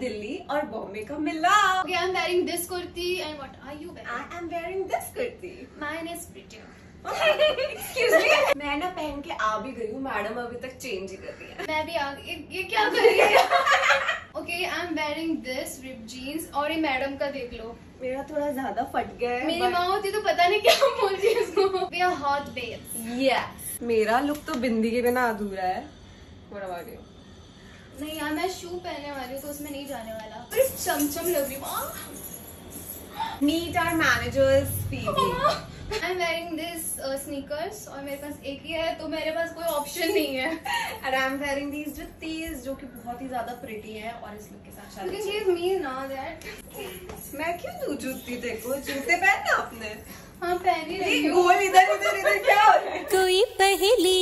दिल्ली और बॉम्बे का मिला। Okay, I'm wearing this kurti and what are you wearing? I am wearing this kurti is prettier. Excuse me मैं ना पहन के आ भी गई हूँ मैडम अभी तक चेंज ही कर रही है। मैं भी आ गई। ये, ये क्या कर रही है? Okay I am wearing this rip jeans और ये मैडम का देख लो। मेरा थोड़ा ज़्यादा फट गया है मेरी माँ होती तो पता नहीं क्या बोलती इसको we are hot babes. Yes मेरा लुक तो बिंदी के बिना अधूरा है। about you? नहीं यार मैं शू पहनने वाली हूँ तो उसमें नहीं जाने वाला। पर इस चमचम लग रही वाह। Meet our managers, Phoebe. I am wearing this sneakers और मेरे पास एक ही है तो मेरे पास कोई ऑप्शन नहीं है। And I'm wearing these juttis जो कि बहुत ही ज़्यादा pretty है और इस लुक के साथ शादी लेकिन चाहिए। ये मी ना दैट मैं क्यों दूँ जूती देखो? जूते पहनना आपने? हाँ पहन ही रही ये गोल इधर इधर इधर क्या हो रहा है? कोई पहेली हूँ